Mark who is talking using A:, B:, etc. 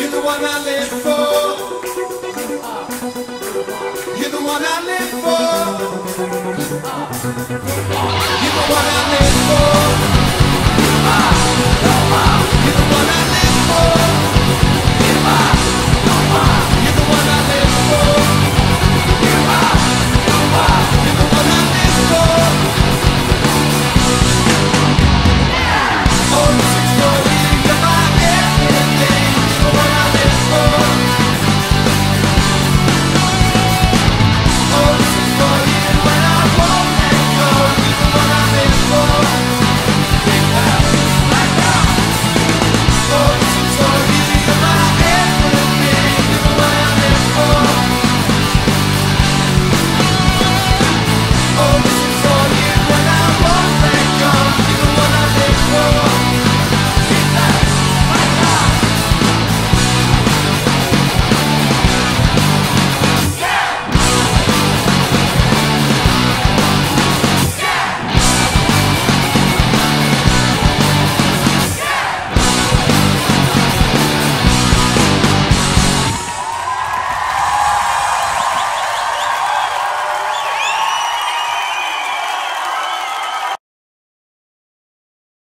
A: You're the one I live for. You're the one I live for. You're the one I live for.